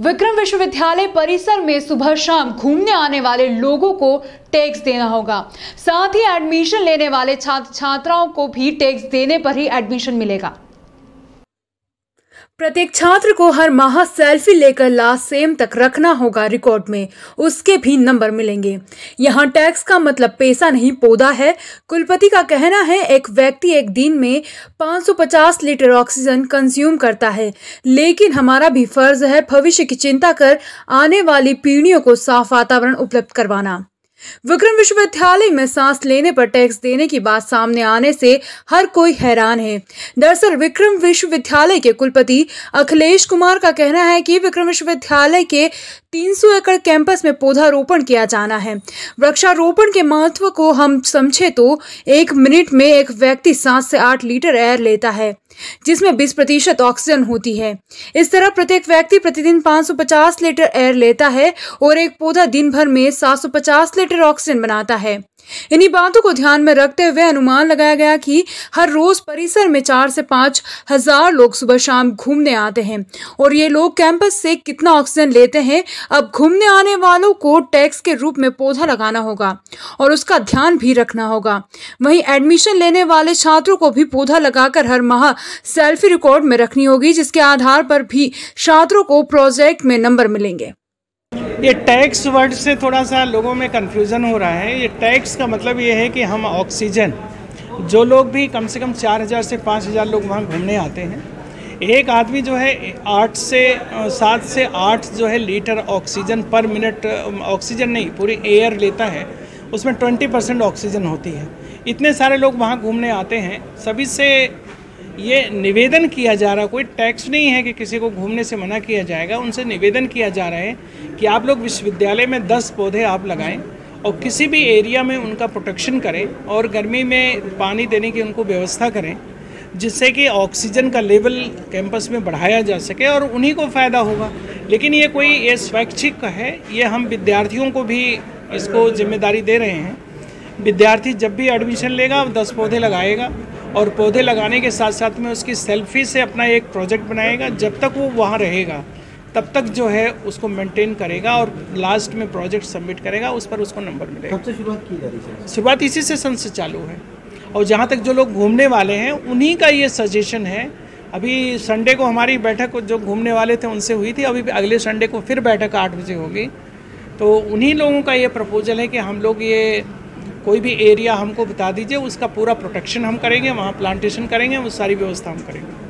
विक्रम विश्वविद्यालय परिसर में सुबह शाम घूमने आने वाले लोगों को टैक्स देना होगा। साथ ही एडमिशन लेने वाले छात्र छात्राओं को भी टैक्स देने पर ही एडमिशन मिलेगा। प्रत्येक छात्र को हर माह सेल्फी लेकर लास्ट सेम तक रखना होगा रिकॉर्ड में। उसके भी नंबर मिलेंगे। यहाँ टैक्स का मतलब पैसा नहीं, पौधा है। कुलपति का कहना है, एक व्यक्ति एक दिन में 550 लीटर ऑक्सीजन कंज्यूम करता है। लेकिन हमारा भी फ़र्ज़ है भविष्य की चिंता कर आने वाली पीढ़ियों को साफ़ वातावरण उपलब्ध करवाना। विक्रम विश्वविद्यालय में सांस लेने पर टैक्स देने की बात सामने आने से हर कोई हैरान है। दरअसल विक्रम विश्वविद्यालय के कुलपति अखिलेश कुमार का कहना है कि विक्रम विश्वविद्यालय के 300 एकड़ कैंपस में पौधारोपण किया जाना है। वृक्षारोपण के महत्व को हम समझे तो एक मिनट में एक व्यक्ति सात से आठ लीटर एयर लेता है, जिसमें 20 प्रतिशत ऑक्सीजन होती है। इस तरह प्रत्येक व्यक्ति प्रतिदिन 550 लीटर एयर लेता है और एक पौधा दिन भर में 750 लीटर ऑक्सीजन बनाता है। इन्हीं बातों को ध्यान में रखते हुए अनुमान लगाया गया कि हर रोज परिसर में चार से पाँच हज़ार लोग सुबह शाम घूमने आते हैं और ये लोग कैंपस से कितना ऑक्सीजन लेते हैं, अब घूमने आने वालों को टैक्स के रूप में पौधा लगाना होगा और उसका ध्यान भी रखना होगा। वहीं एडमिशन लेने वाले छात्रों को भी पौधा लगाकर हर माह सेल्फी रिकॉर्ड में रखनी होगी, जिसके आधार पर भी छात्रों को प्रोजेक्ट में नंबर मिलेंगे। ये टैक्स वर्ड से थोड़ा सा लोगों में कन्फ्यूज़न हो रहा है। ये टैक्स का मतलब ये है कि हम ऑक्सीजन जो लोग भी कम से कम चार हज़ार से पाँच हज़ार लोग वहाँ घूमने आते हैं, एक आदमी जो है आठ से, सात से आठ जो है litre oxygen per minute oxygen नहीं, पूरी एयर लेता है, उसमें ट्वेंटी परसेंट ऑक्सीजन होती है। इतने सारे लोग वहाँ घूमने आते हैं, सभी से ये निवेदन किया जा रहा, कोई टैक्स नहीं है कि किसी को घूमने से मना किया जाएगा, उनसे निवेदन किया जा रहा है कि आप लोग विश्वविद्यालय में दस पौधे आप लगाएँ और किसी भी एरिया में उनका प्रोटेक्शन करें और गर्मी में पानी देने की उनको व्यवस्था करें, जिससे कि ऑक्सीजन का लेवल कैंपस में बढ़ाया जा सके और उन्हीं को फ़ायदा होगा। लेकिन ये कोई, ये स्वैच्छिक है, ये हम विद्यार्थियों को भी इसको ज़िम्मेदारी दे रहे हैं। विद्यार्थी जब भी एडमिशन लेगा, दस पौधे लगाएगा और पौधे लगाने के साथ साथ में उसकी सेल्फी से अपना एक प्रोजेक्ट बनाएगा। जब तक वो वहाँ रहेगा तब तक जो है उसको मेंटेन करेगा और लास्ट में प्रोजेक्ट सबमिट करेगा उस पर उसको नंबर मिलेगा। कब से शुरुआत की जा रही है? शुरुआत इसी सेशन से चालू है। और जहाँ तक जो लोग घूमने वाले हैं उन्हीं का ये सजेशन है। अभी संडे को हमारी बैठक जो घूमने वाले थे उनसे हुई थी। अभी अगले संडे को फिर बैठक आठ बजे होगी। तो उन्हीं लोगों का ये प्रपोजल है कि हम लोग ये कोई भी एरिया हमको बता दीजिए, उसका पूरा प्रोटेक्शन हम करेंगे, वहाँ प्लांटेशन करेंगे, वो सारी व्यवस्था हम करेंगे।